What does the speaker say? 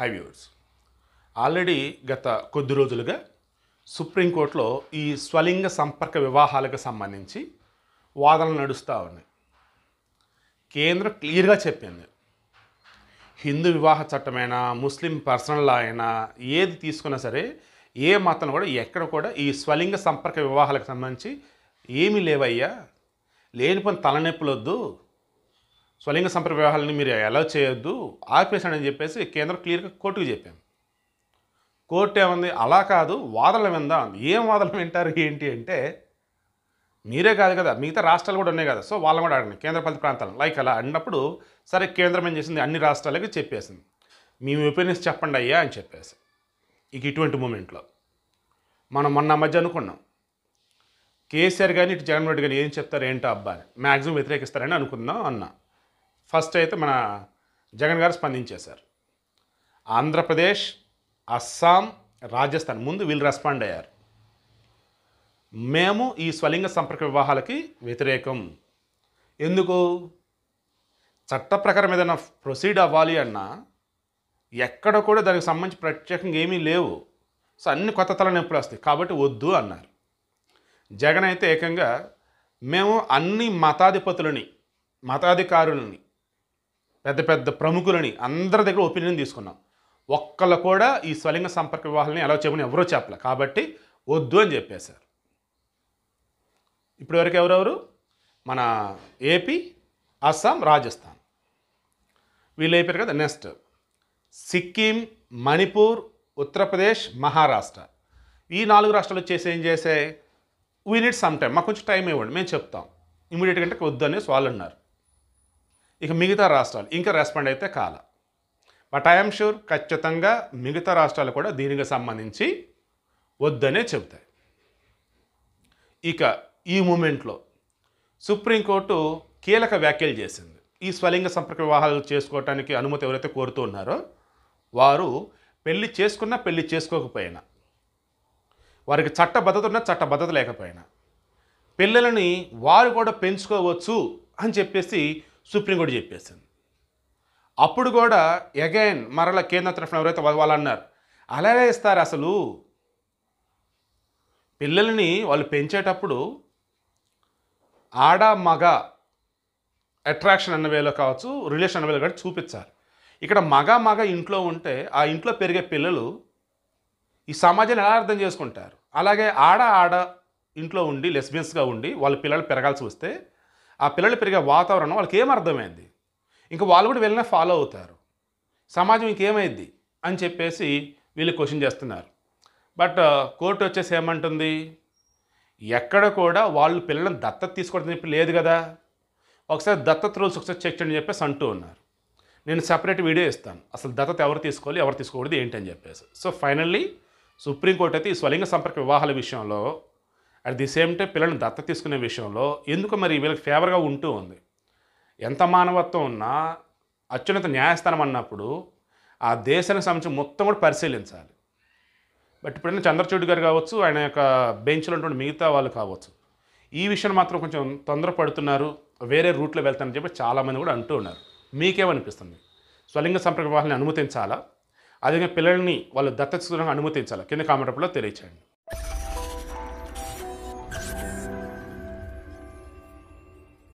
High viewers already గత కొద్ది రోజులుగా సుప్రీంకోర్టులో ఈ స్వలింగ సంపర్క వివాహాలకు సంబంధించి వాదనలు నడుస్తూ ఉన్నాయి. కేంద్రం క్లియర్గా చెప్పింది. హిందూ వివాహ చట్టమైనా ముస్లిం పర్సనల్ లా అయినా ఏది తీసుకున్నా సరే ఏ మతం కూడా ఎక్కడ కూడా ఈ స్వలింగ సంపర్క వివాహాలకు సంబంధించి ఏమీ లేవయ్యా. లేనిపోయిన తలనొప్పులు వద్దు స్వలింగ సంపర్క మీరు ఎలా చేయొద్దు ఆపేశాడని చెప్పేసి కేంద్రం క్లియర్గా కోర్టుకు చెప్పాం. కోర్టు ఏముంది అలా కాదు వాదనలు విందా. ఏం వాదనలు వింటారు ఏంటి అంటే మీరే కాదు కదా మిగతా రాష్ట్రాలు కూడా ఉన్నాయి కదా సో వాళ్ళని కూడా అడగండి కేంద్రపాలిత ప్రాంతాలు లైక్ అలా అన్నప్పుడు సరే కేంద్రం ఏం చేసింది? అన్ని రాష్ట్రాలకి చెప్పేసింది. మీ ఒపీనియన్స్ చెప్పండి అయ్యా అని చెప్పేసి. ఇక ఇటువంటి మూమెంట్లో. మనం మొన్న మధ్య అనుకున్నాం. కేసీఆర్ కానీ ఇటు జగన్మోహన్ రెడ్డి కానీ ఏం చెప్తారు ఏంటో అబ్బా అని. మ్యాక్సిమం వ్యతిరేకిస్తారని అనుకుందాం అన్నా. ఫస్ట్ అయితే మన జగన్ గారు స్పందించేశారు. ఆంధ్రప్రదేశ్ అస్సాం రాజస్థాన్ ముందు వీళ్ళు రెస్పాండ్ అయ్యారు. మేము ఈ స్వలింగ సంపర్క వివాహాలకి వ్యతిరేకం. ఎందుకు? చట్ట ప్రకారం ఏదైనా ప్రొసీడ్ అవ్వాలి అన్నా ఎక్కడ కూడా దానికి సంబంధించి ప్రత్యేకంగా ఏమీ లేవు. సో అన్ని కొత్త తల నొప్పులు వస్తాయి. కాబట్టి వద్దు అన్నారు. జగన్ అయితే ఏకంగా మేము అన్ని మతాధిపతులని మతాధికారులని పెద్ద పెద్ద ప్రముఖులని అందరి దగ్గర ఒపీనియన్ తీసుకున్నాం. ఒక్కళ్ళు కూడా ఈ స్వలింగ సంపర్క వివాహాలని ఎలా చెప్పని ఎవరో చెప్పలే. కాబట్టి వద్దు అని చెప్పేశారు. ఇప్పుడు వరకు ఎవరెవరు? మన ఏపీ అస్సాం రాజస్థాన్ వీళ్ళు అయిపోయారు కదా నెక్స్ట్ సిక్కిం మణిపూర్ ఉత్తరప్రదేశ్ మహారాష్ట్ర ఈ నాలుగు రాష్ట్రాలు వచ్చేసి ఏం చేసే వీ నీడ్ సమ్ టైం మాకు కొంచెం టైం ఇవ్వండి. మేము చెప్తాం. ఇమీడియట్గా అంటే వద్దు అనేసి వాళ్ళు అన్నారు. ఇక మిగతా రాష్ట్రాలు ఇంకా రెస్పాండ్ అయితే కాల. బట్ ఐఎమ్ షూర్ ఖచ్చితంగా మిగతా రాష్ట్రాలు కూడా దీనికి సంబంధించి వద్దనే చెబుతాయి. ఇక ఈ మూమెంట్లో సుప్రీంకోర్టు కీలక వ్యాఖ్యలు చేసింది. ఈ స్వలింగ సంపర్క వివాహాలు చేసుకోవటానికి అనుమతి ఎవరైతే కోరుతూ ఉన్నారో వారు పెళ్ళి చేసుకున్నా పెళ్ళి చేసుకోకపోయినా వారికి చట్టబద్ధత ఉన్నా చట్టబద్ధత లేకపోయినా పిల్లలని వారు కూడా పెంచుకోవచ్చు అని చెప్పేసి సుప్రీంకోర్టు చెప్పేసింది. అప్పుడు కూడా అగైన్ మరలా కేంద్ర తరఫున ఎవరైతే వాళ్ళు అన్నారు అలాగే ఇస్తారు అసలు. పిల్లల్ని వాళ్ళు పెంచేటప్పుడు ఆడ మగ అట్రాక్షన్ అన్న వేలో కావచ్చు రిలేషన్ అన్న వేలో కూడా చూపించాలి. ఇక్కడ మగ మగ ఇంట్లో ఉంటే ఆ ఇంట్లో పెరిగే పిల్లలు ఈ సమాజాన్ని ఎలా అర్థం చేసుకుంటారు? అలాగే ఆడ ఆడ ఇంట్లో ఉండి లెస్బియన్స్గా ఉండి వాళ్ళ పిల్లలు పెరగాల్సి వస్తే ఆ పిల్లలు పెరిగే వాతావరణం వాళ్ళకి ఏమర్థమైంది అర్థమైంది? ఇంకా వాళ్ళు కూడా వెళ్ళినా ఫాలో అవుతారు. సమాజం ఇంకేమైంది అని చెప్పేసి వీళ్ళు క్వశ్చన్ చేస్తున్నారు. బట్ uh, కోర్టు వచ్చేసి ఏమంటుంది? ఎక్కడ కూడా వాళ్ళు పిల్లలను దత్తత తీసుకోవడం చెప్పి లేదు కదా. ఒకసారి దత్తత రూల్స్ ఒకసారి చెక్ చేయండి చెప్పేసి అంటూ ఉన్నారు. నేను సపరేట్ వీడియో ఇస్తాను. అసలు దత్తత ఎవరు తీసుకోవాలి ఎవరు తీసుకోకూడదు ఏంటి అని చెప్పేసి. సో ఫైనల్లీ సుప్రీంకోర్టు అయితే ఈ స్వలింగ సంపర్క వివాహాల విషయంలో అట్ ది సేమ్ టైం పిల్లల్ని దత్తత తీసుకునే విషయంలో ఎందుకు మరి వీళ్ళకి ఫేవర్గా ఉంటూ ఉంది? ఎంత మానవత్వం ఉన్నా అత్యున్నత న్యాయస్థానం అన్నప్పుడు ఆ దేశానికి సంబంధించి మొత్తం కూడా పరిశీలించాలి. బట్ ఇప్పుడైనా చంద్రచూడ్ గారు కావచ్చు ఆయన యొక్క బెంచ్లో ఉన్నటువంటి మిగతా వాళ్ళు కావచ్చు ఈ విషయం మాత్రం కొంచెం తొందరపడుతున్నారు వేరే రూట్లో వెళ్తానని చెప్పి చాలామంది కూడా అంటూ ఉన్నారు. మీకేమనిపిస్తుంది? స్వలింగ సంపర్క వివాహాన్ని అనుమతించాలా? అదేవిధంగా పిల్లల్ని వాళ్ళు దత్తత తీసుకునే అనుమతించాలా? కింద కామెంట్లో తెలియచేయండి.